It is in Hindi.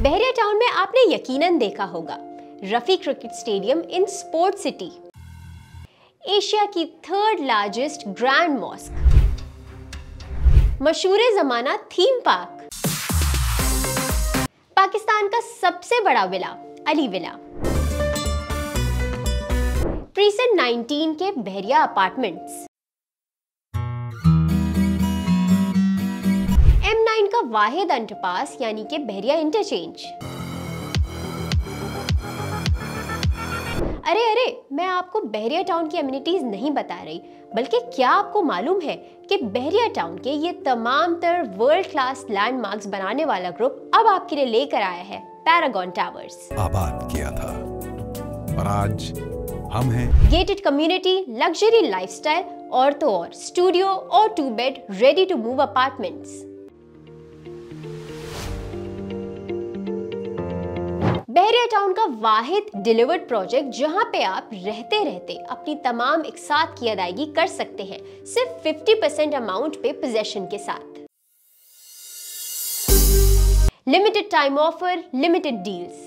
बहरिया टाउन में आपने यकीनन देखा होगा, Rafi cricket stadium in sport city. Asia की थर्ड लार्जेस्ट ग्रैंड मॉस्क मशहूर जमाना थीम पार्क पाकिस्तान का सबसे बड़ा विला, अली विला। प्रीसेंट 19 के बहरिया अपार्टमेंट्स वाहिद अंडरपास यानी कि बहरिया इंटरचेंज अरे अरे मैं आपको बहरिया टाउन की एम्यूनिटीज नहीं बता रही बल्कि क्या आपको मालूम है कि बहरिया टाउन के ये तमाम तर वर्ल्ड क्लास लैंडमार्क्स बनाने वाला ग्रुप अब आपके लिए लेकर आया है पैरागॉन टावर्स आबाद किया था और आज हम हैं गेटेड कम्युनिटी लग्जरी लाइफस्टाइल और तो और स्टूडियो और two bed ready to move apartments Bahria town का वाहिद डिलीवर्ड प्रोजेक्ट, जहाँ पे आप रहते रहते अपनी तमाम एक साथ की अदायगी कर सकते हैं, सिर्फ़ 50% अमाउंट पे पोजेशन के साथ। Limited time offer limited deals